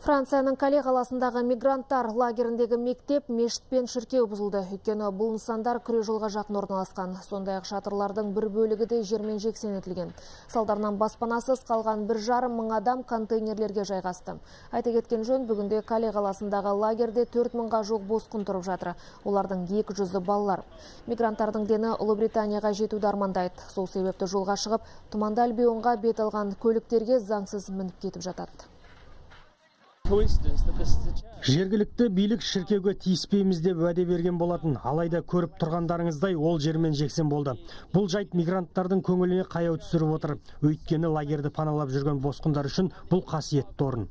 Францияның Кале қаласындағы мигранттар лагеріндегі мектеп, мешіт пен шіркеу бұзылды. Өйткені бұл нысандар күре жолға жақын орналасқан. Сондай-ақ шатырлардың бір бөлігі де жермен жексен етілген. Салдарынан баспанасыз қалған бір жарым мың адам контейнерлерге жайғасты. Айта кеткен жөн, бүгінде Кале қаласындағы лагерде 4 мыңға жуық босқын тұрып жатыр. Олардың 200-і балалар. Мигранттардың дені Ұлыбританияға жетуді армандайды. Сол себепті жолға шығып, тұманды альбионға бет алған көліктерге заңсыз мініп кетіп жатады. Жергілікті билік шіркеуге тиіспейміз деп уәде берген болатын. Алайда көріп тұрғандарыңыздай ол жермен жексен болды. Бұл жайт мигранттардың көңіліне қаяу түсіріп отыр. Өйткені лагерді паналап жүрген босқындар үшін бұл қасиетті орын.